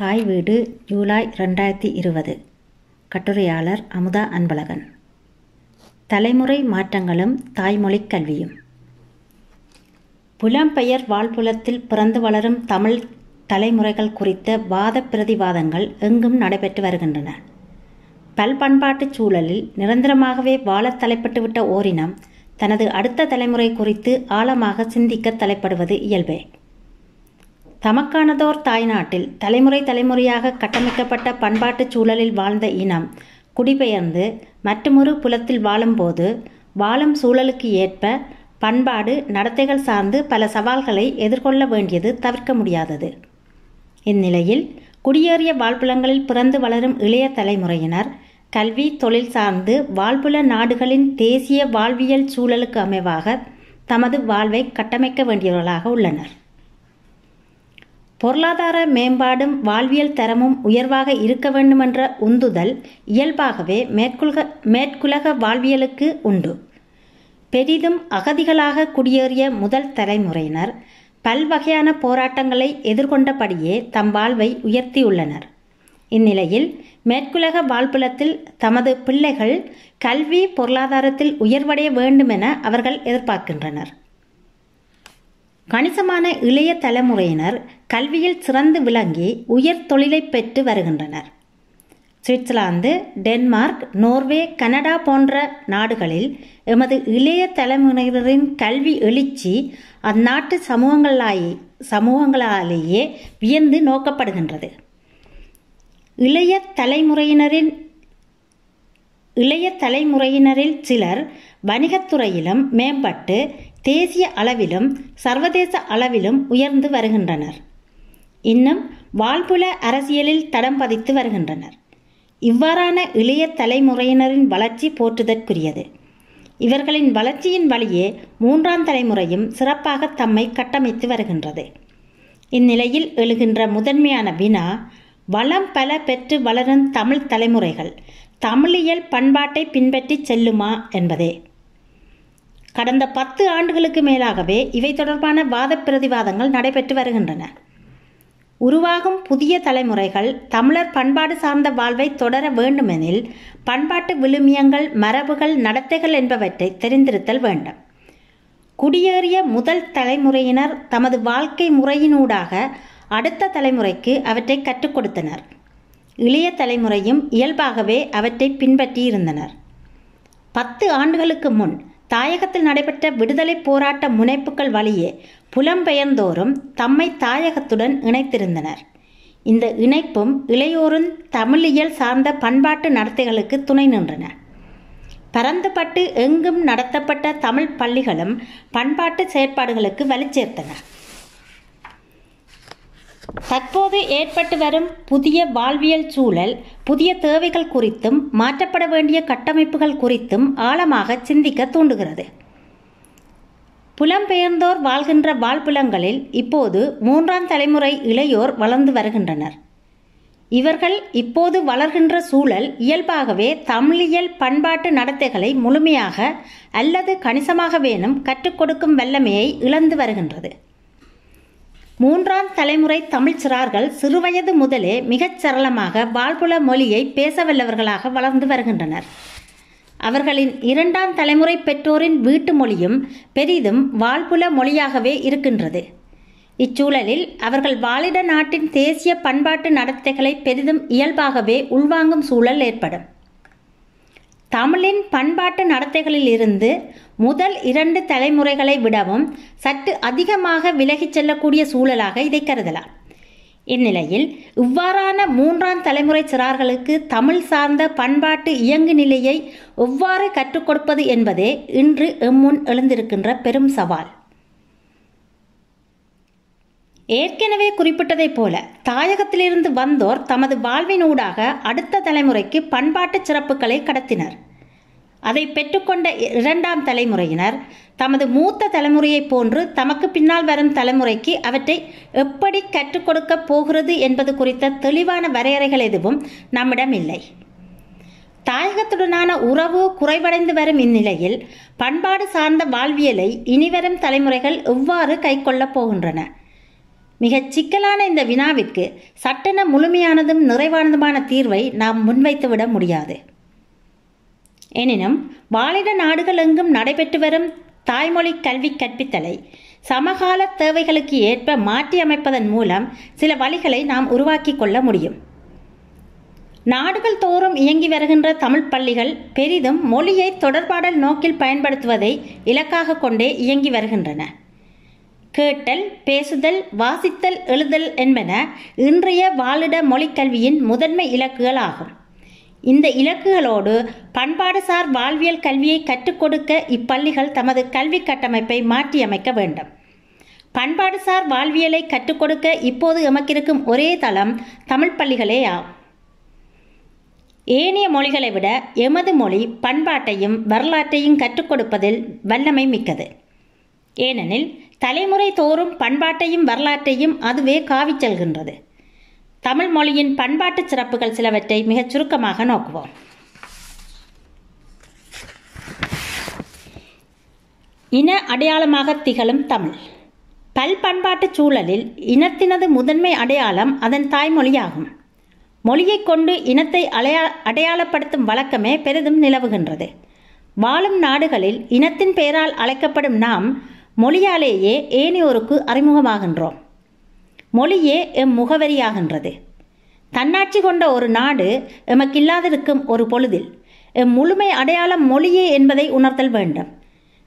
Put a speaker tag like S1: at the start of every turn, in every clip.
S1: தாய் வீடு ஜூலை ரெண்டாயிரத்தி இருபது. கட்டுரையாளர் அமுதா அன்பழகன். தலைமுறை மாற்றங்களும் தாய்மொழிக் கல்வியும். புலம்பெயர் வாழ்புலத்தில் பிறந்து வளரும் தமிழ் தலைமுறைகள் குறித்த வாத பிரதிவாதங்கள் எங்கும் நடைபெற்று வருகின்றன. பல்பண்பாட்டுச் சூழலில் நிரந்தரமாகவே வாழத் தலைப்பட்டுவிட்ட ஓரினம் தனது அடுத்த தலைமுறை குறித்து ஆழமாக சிந்திக்க தலைப்படுவது இயல்பே. தமக்கானதோர் தாய்நாட்டில் தலைமுறை தலைமுறையாக கட்டமைக்கப்பட்ட பண்பாட்டுச் சூழலில் வாழ்ந்த இனம் குடிபெயர்ந்து மற்றுமொரு புலத்தில் வாழும்போது வாழும் சூழலுக்கு ஏற்ப பண்பாடு நடத்தைகள் சார்ந்து பல சவால்களை எதிர்கொள்ள வேண்டியது தவிர்க்க முடியாதது. இந்நிலையில் குடியேறிய வாழ்புலங்களில் பிறந்து வளரும் இளைய தலைமுறையினர் கல்வி தொழில் சார்ந்து வாழ்புல நாடுகளின் தேசிய வாழ்வியல் சூழலுக்கு அமைவாக தமது வாழ்வை கட்டமைக்க வேண்டியவர்களாக உள்ளனர். பொருளாதார மேம்பாடும் வாழ்வியல் தரமும் உயர்வாக இருக்க வேண்டுமென்ற உந்துதல் இயல்பாகவே மேற்குலக மேற்குலக வாழ்வியலுக்கு உண்டு. பெரிதும் அகதிகளாக குடியேறிய முதல் தலைமுறையினர் பல்வகையான போராட்டங்களை எதிர்கொண்டபடியே தம் வாழ்வை உயர்த்தியுள்ளனர். இந்நிலையில் மேற்குலக வாழ்புலத்தில் தமது பிள்ளைகள் கல்வி பொருளாதாரத்தில் உயர்வடைய வேண்டுமென அவர்கள் எதிர்பார்க்கின்றனர். கணிசமான இளைய தலைமுறையினர் கல்வியில் சிறந்து விளங்கி உயர் தொழிலை பெற்று வருகின்றனர். சுவிட்சர்லாந்து டென்மார்க் நோர்வே கனடா போன்ற நாடுகளில் எமது இளைய தலைமுறையினரின் கல்வி எழுச்சி அந்நாட்டு சமூகங்களாய் சமூகங்களாலேயே வியந்து நோக்கப்படுகின்றது. இளைய தலைமுறையினரின் இளைய தலைமுறையினரில் சிலர் வணிகத்துறையிலும் மேம்பட்டு தேசிய அளவிலும் சர்வதேச அளவிலும் உயர்ந்து வருகின்றனர். இன்னும் வாழ்புல அரசியலில் தடம் பதித்து வருகின்றனர். இவ்வாறான இளைய தலைமுறையினரின் வளர்ச்சி போற்றுதற்குரியது. இவர்களின் வளர்ச்சியின் வழியே மூன்றாம் தலைமுறையும் சிறப்பாக தம்மை கட்டமைத்து வருகின்றது. இந்நிலையில் எழுகின்ற முதன்மையான வினா வளம் பல பெற்று வளரும் தமிழ் தலைமுறைகள் தமிழியல் பண்பாட்டை பின்பற்றி செல்லுமா என்பதே. கடந்த பத்து ஆண்டுகளுக்கு மேலாகவே இவை தொடர்பான வாத பிரதிவாதங்கள் நடைபெற்று வருகின்றன. உருவாகும் புதிய தலைமுறைகள் தமிழர் பண்பாடு சார்ந்த வாழ்வை தொடர வேண்டுமெனில் பண்பாட்டு விழுமியங்கள் மரபுகள் நடத்தைகள் என்பவற்றை தெரிந்திருத்தல் வேண்டும். குடியேறிய முதல் தலைமுறையினர் தமது வாழ்க்கை முறையினூடாக அடுத்த தலைமுறைக்கு அவற்றை கற்றுக் கொடுத்தனர். இளைய தலைமுறையும் இயல்பாகவே அவற்றை பின்பற்றியிருந்தனர். பத்து ஆண்டுகளுக்கு முன் தாயகத்தில் நடைபெற்ற விடுதலை போராட்ட முனைப்புகள் வழியே புலம்பெயர்ந்தோரும் தம்மை தாயகத்துடன் இணைத்திருந்தனர். இந்த இணைப்பும் இளையோரும் தமிழியல் சார்ந்த பண்பாட்டு நடத்தைகளுக்கு துணை நின்றன. பரந்துபட்டு எங்கும் நடத்தப்பட்ட தமிழ் பள்ளிகளும் பண்பாட்டு செயற்பாடுகளுக்கு வலுச்சேர்த்தன தற்போது ஏற்பட்டு வரும் புதிய வாழ்வியல் சூழல் புதிய தேவைகள் குறித்தும் மாற்றப்பட வேண்டிய கட்டமைப்புகள் குறித்தும் ஆழமாக சிந்திக்க தூண்டுகிறது. புலம்பெயர்ந்தோர் வாழ்கின்ற வாழ்புலங்களில் இப்போது மூன்றாம் தலைமுறை இளையோர் வளர்ந்து வருகின்றனர். இவர்கள் இப்போது வளர்கின்ற சூழல் இயல்பாகவே தமிழியல் பண்பாட்டு நடத்தைகளை முழுமையாக அல்லது கணிசமாக வேணும் கற்றுக் கொடுக்கும் வல்லமையை இழந்து வருகின்றது. மூன்றாம் தலைமுறை தமிழ் சிறார்கள் சிறுவயது முதலே மிகச் சரளமாக வாழ்புல மொழியை பேசவல்லவர்களாக வளர்ந்து வருகின்றனர். அவர்களின் இரண்டாம் தலைமுறை பெற்றோரின் வீட்டு மொழியும் பெரிதும் வாழ்புல மொழியாகவே இருக்கின்றது. இச்சூழலில் அவர்கள் வாழிட நாட்டின் தேசிய பண்பாட்டு நடத்தைகளை பெரிதும் இயல்பாகவே உள்வாங்கும் சூழல் ஏற்படும். தமிழின் பண்பாட்டு நடத்தைகளில் இருந்து முதல் இரண்டு தலைமுறைகளை விடவும் சற்று அதிகமாக விலகிச் செல்லக்கூடிய சூழலாக இதை கருதலாம். இந்நிலையில் இவ்வாறான மூன்றாம் தலைமுறை சிறார்களுக்கு தமிழ் சார்ந்த பண்பாட்டு இயங்கு நிலையை எவ்வாறு கற்றுக் கொடுப்பது என்பதே இன்று எம்முன் எழுந்திருக்கின்ற பெரும் சவால். ஏற்கனவே குறிப்பிட்டதைப் போல தாயகத்திலிருந்து வந்தோர் தமது வாழ்வினூடாக அடுத்த தலைமுறைக்கு பண்பாட்டு சிறப்புகளை கடத்தினர். அதை பெற்றுக்கொண்ட இரண்டாம் தலைமுறையினர் தமது மூத்த தலைமுறையைப் போன்று தமக்கு பின்னால் வரும் தலைமுறைக்கு அவற்றை எப்படி கற்றுக் கொடுக்கப் போகிறது என்பது குறித்த தெளிவான வரையறைகள் எதுவும் நம்மிடம் இல்லை. தாயகத்துடனான உறவு குறைவடைந்து வரும் இந்நிலையில் பண்பாடு சார்ந்த வாழ்வியலை இனிவரும் தலைமுறைகள் எவ்வாறு கைக்கொள்ளப் போகின்றன? மிகச் சிக்கலான இந்த வினாவிற்கு சட்டென முழுமையானதும் நிறைவானதுமான தீர்வை நாம் முன்வைத்துவிட முடியாது. எனினும் வாழிட நாடுகள் எங்கும் நடைபெற்று வரும் தாய்மொழி கல்வி கற்பித்தலை சமகால தேவைகளுக்கு ஏற்ப மாற்றியமைப்பதன் மூலம் சில வழிகளை நாம் உருவாக்கி கொள்ள முடியும். நாடுகள் தோறும் இயங்கி வருகின்ற தமிழ் பள்ளிகள் பெரிதும் மொழியை தொடர்பாடல் நோக்கில் பயன்படுத்துவதை இலக்காக கொண்டே இயங்கி வருகின்றன. கேட்டல் பேசுதல் வாசித்தல் எழுதல் என்பன இன்றைய வாழிட மொழிக்கல்வியின் முதன்மை இலக்குகள் ஆகும் இந்த இலக்குகளோடு பண்பாடுசார் வாழ்வியல் கல்வியை கற்றுக்கொடுக்க இப்பள்ளிகள் தமது கல்வி கட்டமைப்பை மாற்றியமைக்க வேண்டும். பண்பாடுசார் வாழ்வியலை கற்றுக் கொடுக்க இப்போது எமக்கிருக்கும் ஒரே தளம் தமிழ் பள்ளிகளே ஆகும் ஏனைய மொழிகளை விட எமது மொழி பண்பாட்டையும் வரலாற்றையும் கற்றுக் கொடுப்பதில் வல்லமை மிக்கது. ஏனெனில் தலைமுறை தோறும் பண்பாட்டையும் வரலாற்றையும் அதுவே காவிச் செல்கின்றது. தமிழ் மொழியின் பண்பாட்டு சிறப்புகள் சிலவற்றை மிகச் சுருக்கமாக நோக்குவோம். இன அடையாளமாக திகழும் தமிழ். பல் பண்பாட்டு சூழலில் இனத்தினது முதன்மை அடையாளம் அதன் தாய்மொழியாகும். மொழியைக் கொண்டு இனத்தை அடையா அடையாளப்படுத்தும் வழக்கமே பெரிதும் நிலவுகின்றது. வாழும் நாடுகளில் இனத்தின் பெயரால் அழைக்கப்படும் நாம் மொழியாலேயே ஏனையோருக்கு அறிமுகமாகின்றோம். மொழியே எம் முகவரியாகின்றது. தன்னாட்சி கொண்ட ஒரு நாடு எமக்கில்லாதிருக்கும் ஒரு பொழுதில் எம் முழுமை அடையாளம் மொழியே என்பதை உணர்த்தல் வேண்டும்.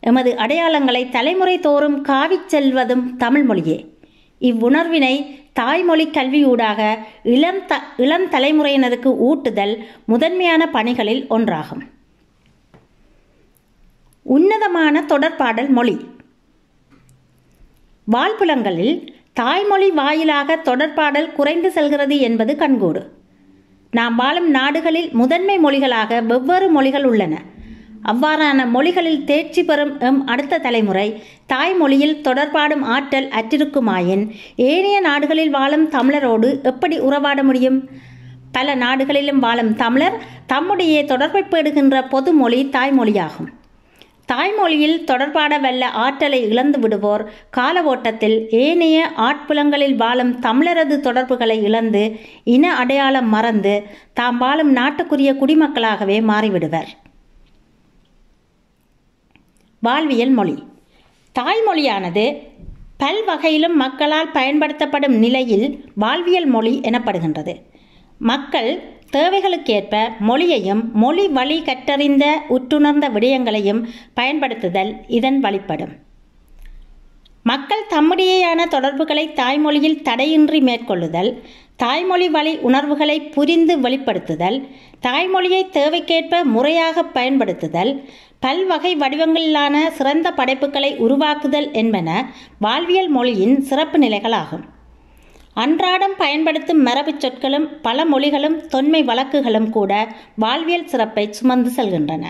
S1: எமது அடையாளங்களை தலைமுறை தோறும் காவிச் செல்வதும் தமிழ் மொழியே. இவ்வுணர்வினை தாய்மொழி கல்வியூடாக இளம் த இளம் தலைமுறையினருக்கு ஊட்டுதல் முதன்மையான பணிகளில் ஒன்றாகும். உன்னதமான தொடர்பாடல் மொழி. வாழ்புலங்களில் தாய்மொழி வாயிலாக தொடர்பாடல் குறைந்து செல்கிறது என்பது கண்கூடு. நாம் வாழும் நாடுகளில் முதன்மை மொழிகளாக வெவ்வேறு மொழிகள் உள்ளன. அவ்வாறான மொழிகளில் தேர்ச்சி பெறும் எம் அடுத்த தலைமுறை தாய்மொழியில் தொடர்பாடும் ஆற்றல் அற்றிருக்குமாயின் ஏனைய நாடுகளில் வாழும் தமிழரோடு எப்படி உறவாட முடியும்? பல நாடுகளிலும் வாழும் தமிழர் தம்முடைய தொடர்பை பேடுகின்ற பொது மொழி தாய்மொழியாகும். தாய்மொழியில் தொடர்பாட வல்ல ஆற்றலை இழந்து விடுவோர். கால ஓட்டத்தில் ஏனைய ஆட்புலங்களில் வாழும் தமிழரது தொடர்புகளை இழந்து இன அடையாளம் மறந்து தாம் வாழும் நாட்டுக்குரிய குடிமக்களாகவே மாறிவிடுவர். வாழ்வியல் மொழி. தாய்மொழியானது பல்வகையிலும் மக்களால் பயன்படுத்தப்படும் நிலையில் வாழ்வியல் மொழி எனப்படுகின்றது. மக்கள் தேவைகளுக்கேற்ப மொழியையும் மொழி வழி கற்றறிந்த உற்றுணர்ந்த விடயங்களையும் பயன்படுத்துதல் இதன் வழிப்படும். மக்கள் தம்முடையேயான தொடர்புகளை தாய்மொழியில் தடையின்றி மேற்கொள்ளுதல் தாய்மொழி வழி உணர்வுகளை புரிந்து வெளிப்படுத்துதல் தாய்மொழியை தேவைக்கேற்ப முறையாக பயன்படுத்துதல் பல்வகை வடிவங்களிலான சிறந்த படைப்புகளை உருவாக்குதல் என்பன வாழ்வியல் மொழியின் சிறப்பு நிலைகளாகும். அன்றாடம் பயன்படுத்தும் மரபுச் சொற்களும் பல மொழிகளும் தொன்மை வழக்குகளும் கூட வாழ்வியல் சிறப்பை சுமந்து செல்கின்றன.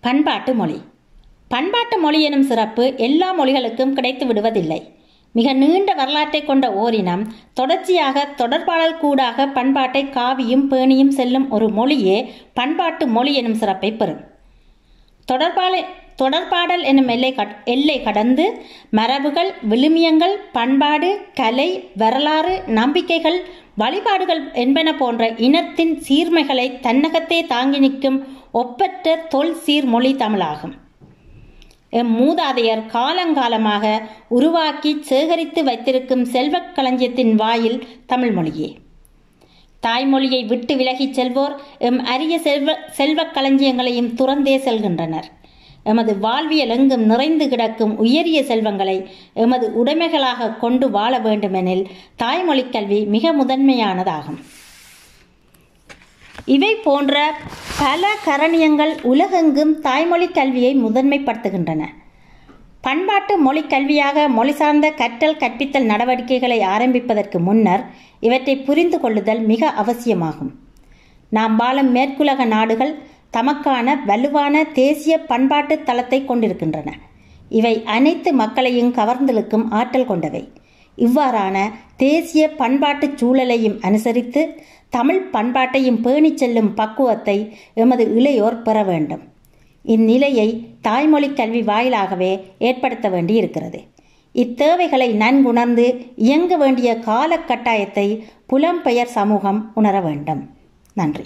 S1: பண்பாட்டு மொழி. பண்பாட்டு மொழி எனும் சிறப்பு எல்லா மொழிகளுக்கும் கிடைத்து விடுவதில்லை. மிக நீண்ட வரலாற்றை கொண்ட ஓரினம் தொடர்ச்சியாக தொடர்பாளர் கூடாக பண்பாட்டை காவியும் பேணியும் செல்லும் ஒரு மொழியே பண்பாட்டு மொழி எனும் சிறப்பை பெறும். தொடர்பாளர் தொடர்பாடல் எனும் எல்லை கட் எல்லை கடந்து மரபுகள் விழுமியங்கள் பண்பாடு கலை வரலாறு நம்பிக்கைகள் வழிபாடுகள் என்பன போன்ற இனத்தின் சீர்மைகளை தன்னகத்தே தாங்கி நிற்கும் ஒப்பற்ற தொல் சீர்மொழி தமிழாகும். எம் மூதாதையர் காலங்காலமாக உருவாக்கி சேகரித்து வைத்திருக்கும் செல்வக் களஞ்சியத்தின் வாயில் தமிழ் மொழியே. தாய்மொழியை விட்டு விலகிச் செல்வோர் எம் அரிய செல்வ செல்வக் களஞ்சியங்களையும் துறந்தே செல்கின்றனர். எமது வாழ்வியல் எங்கும் நிறைந்து கிடக்கும் உயரிய செல்வங்களை எமது உடைமைகளாக கொண்டு வாழ வேண்டுமெனில் தாய்மொழிக் கல்வி மிக முதன்மையானதாகும். இவை போன்ற பல கரணியங்கள் உலகெங்கும் தாய்மொழி கல்வியை முதன்மைப்படுத்துகின்றன. பண்பாட்டு மொழி கல்வியாக மொழி சார்ந்த கற்றல் கற்பித்தல் நடவடிக்கைகளை ஆரம்பிப்பதற்கு முன்னர் இவற்றை புரிந்து கொள்ளுதல் மிக அவசியமாகும். நாம் வாழும் மேற்குலக நாடுகள் தமக்கான வலுவான தேசிய பண்பாட்டு தளத்தை கொண்டிருக்கின்றன. இவை அனைத்து மக்களையும் கவர்ந்தெழுக்கும் ஆற்றல் கொண்டவை. இவ்வாறான தேசிய பண்பாட்டுச் சூழலையும் அனுசரித்து தமிழ் பண்பாட்டையும் பேணிச் செல்லும் பக்குவத்தை எமது இளையோர் பெற வேண்டும். இந்நிலையை தாய்மொழி கல்வி வாயிலாகவே ஏற்படுத்த வேண்டியிருக்கிறது. இத்தேவைகளை நன்குணர்ந்து இயங்க வேண்டிய கால கட்டாயத்தை புலம்பெயர் சமூகம் உணர வேண்டும். நன்றி.